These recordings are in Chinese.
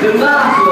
人呐。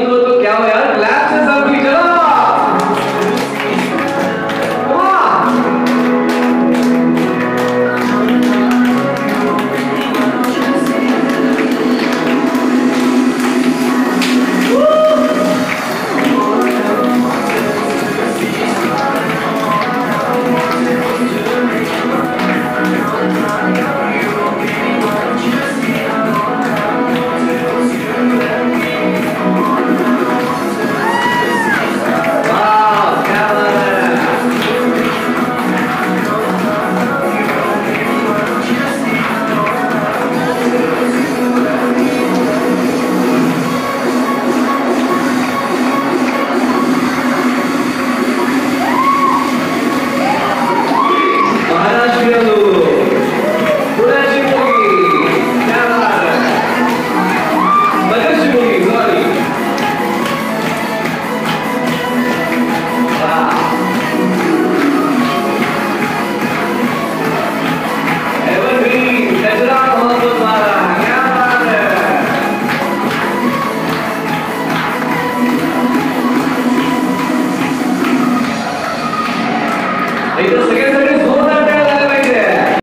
You.